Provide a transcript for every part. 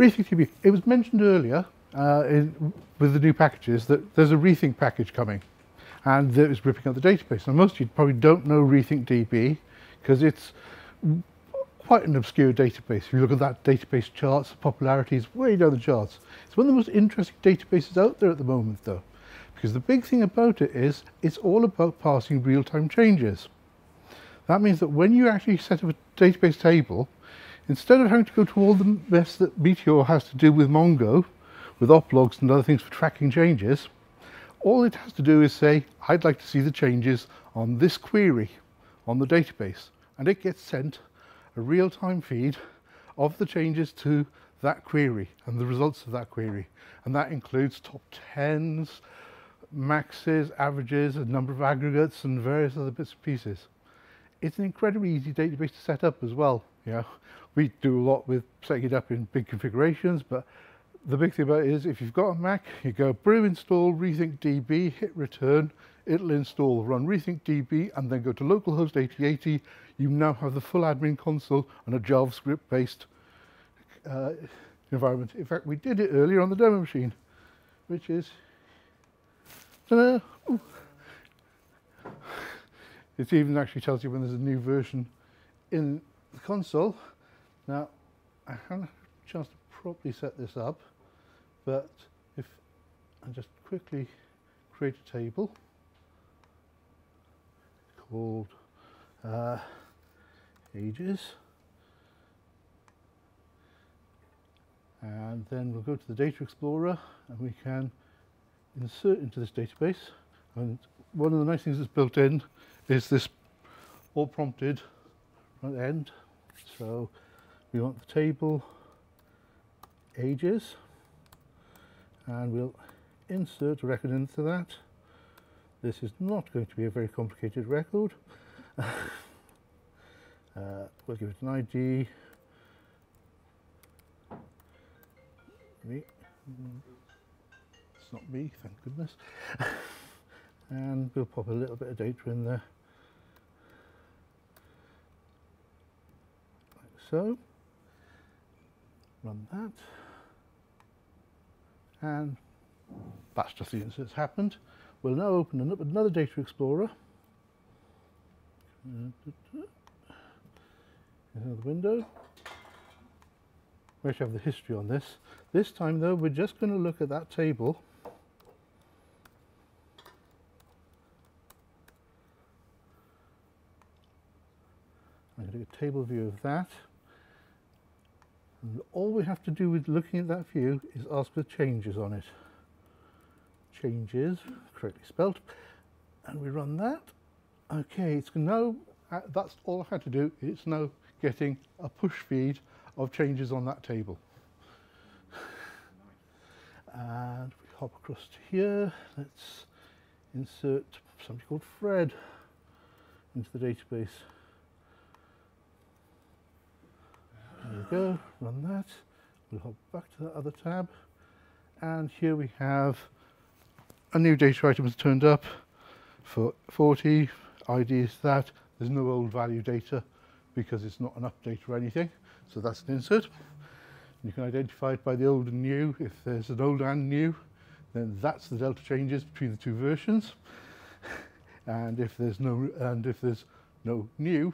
Rethink DB. It was mentioned earlier uh, in, with the new packages that there's a Rethink package coming and that is ripping up the database. Now most of you probably don't know Rethink DB because it's quite an obscure database. If you look at that database charts, the popularity is way down the charts. It's one of the most interesting databases out there at the moment though, because the big thing about it is it's all about passing real-time changes. That means that when you actually set up a database table, instead of having to go to all the mess that Meteor has to do with Mongo, with oplogs and other things for tracking changes, all it has to do is say, I'd like to see the changes on this query on the database, and it gets sent a real-time feed of the changes to that query and the results of that query. And that includes top 10s, maxes, averages, a number of aggregates and various other bits and pieces. It's an incredibly easy database to set up as well. Know, we do a lot with setting it up in big configurations, but the big thing about it is if you've got a Mac, you go brew install rethink db, hit return, it'll install run rethink db and then go to localhost 8080 you now have the full admin console and a javascript based uh, environment. In fact we did it earlier on the demo machine which is it even actually tells you when there's a new version in the console. Now I haven't had a chance to properly set this up but if I just quickly create a table called uh, ages. And then we'll go to the data explorer and we can insert into this database. And one of the nice things that's built in is this all prompted front end so we want the table ages and we'll insert a record into that this is not going to be a very complicated record. uh, we'll give it an ID. Me. It's not me, thank goodness. and we'll pop a little bit of data in there. Like so. Run that. And that's just the instance happened. We'll now open another Data Explorer. Another window. We actually have the history on this. This time though, we're just going to look at that table. I'm going to get a table view of that. All we have to do with looking at that view is ask for changes on it changes, correctly spelt, and we run that. Okay, it's now, uh, that's all I had to do, it's now getting a push feed of changes on that table. And we hop across to here, let's insert somebody called Fred into the database. There we go, run that. We'll hop back to that other tab. And here we have a new data item has turned up for 40, ID is that. There's no old value data because it's not an update or anything. So that's an insert. You can identify it by the old and new. If there's an old and new, then that's the delta changes between the two versions. and if there's no and if there's no new,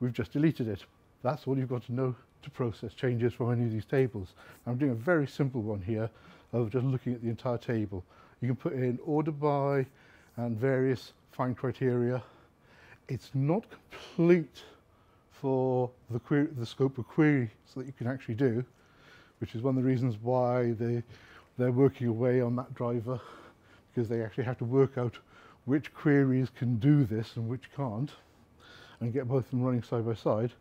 we've just deleted it. That's all you've got to know to process changes from any of these tables. I'm doing a very simple one here of just looking at the entire table. You can put in order by and various find criteria. It's not complete for the, query, the scope of query so that you can actually do, which is one of the reasons why they, they're working away on that driver, because they actually have to work out which queries can do this and which can't, and get both of them running side by side.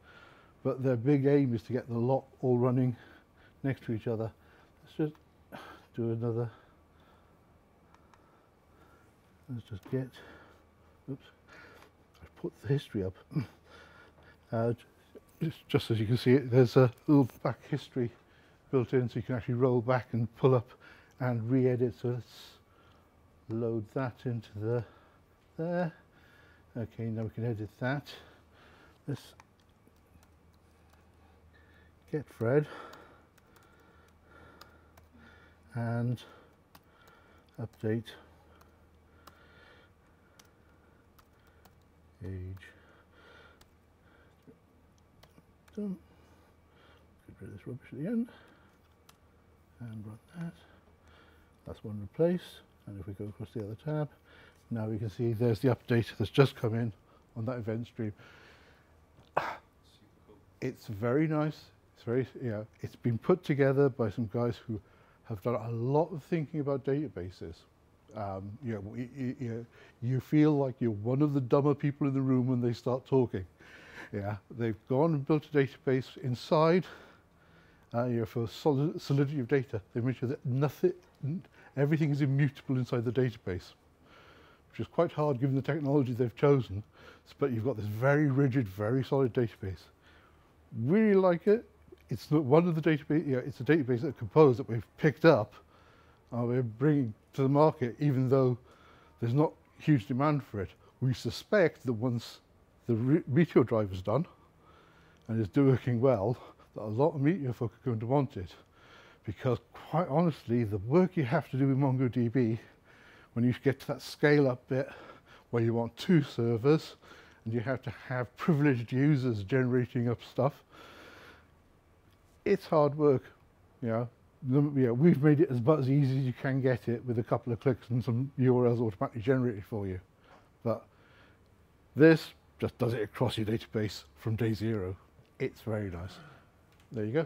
But their big aim is to get the lot all running next to each other. Let's just do another let's just get, oops, I put the history up. uh, just, as you can see, there's a little back history built in so you can actually roll back and pull up and re-edit. So let's load that into the there. Okay, now we can edit that. Let's get Fred. and update age. Done. Get rid of this rubbish at the end and run that. That's one replace. And if we go across the other tab, now we can see there's the update that's just come in on that event stream. It's very nice. It's very, you know, it's been put together by some guys who have done a lot of thinking about databases. Um, you, know, you, you, you feel like you're one of the dumber people in the room when they start talking. Yeah, they've gone and built a database inside uh, you know, for solid, solidity of data. They make sure that nothing, everything is immutable inside the database, which is quite hard given the technology they've chosen. But you've got this very rigid, very solid database. Really like it. It's not one of the database. You know, it's a database that composed that we've picked up, and we're bringing to the market, even though there's not huge demand for it. We suspect that once the Meteor drive is done and is working well, that a lot of Meteor folk are going to want it because quite honestly, the work you have to do with MongoDB when you get to that scale up bit where you want two servers and you have to have privileged users generating up stuff, it's hard work, you know. yeah, we've made it as as easy as you can get it with a couple of clicks and some URLs automatically generated for you. But this just does it across your database from day zero. It's very nice. There you go.